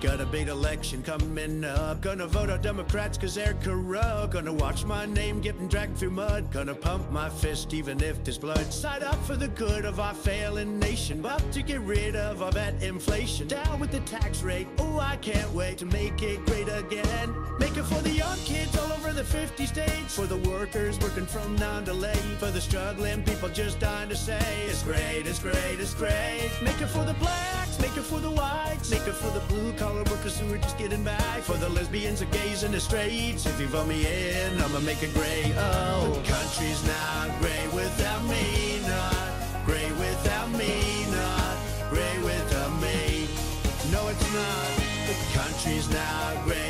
Got a big election coming up. Gonna vote out Democrats cause they're corrupt. Gonna watch my name getting dragged through mud. Gonna pump my fist even if there's blood. Side up for the good of our failing nation. About to get rid of our vet inflation. Down with the tax rate. Oh, I can't wait to make it great again. Make it for the young kids all over the 50 states. For the workers working from now to late. For the struggling people just dying to say it's great, it's great, it's great. Make it for the blacks, make it for the whites, make it for the blue collar workers who are just getting by. For the lesbians, the gays, and the straights. If you vote me in, I'ma make it great. Oh, the country's not great without me, not great without me, not great without me. No, it's not. The country's not me.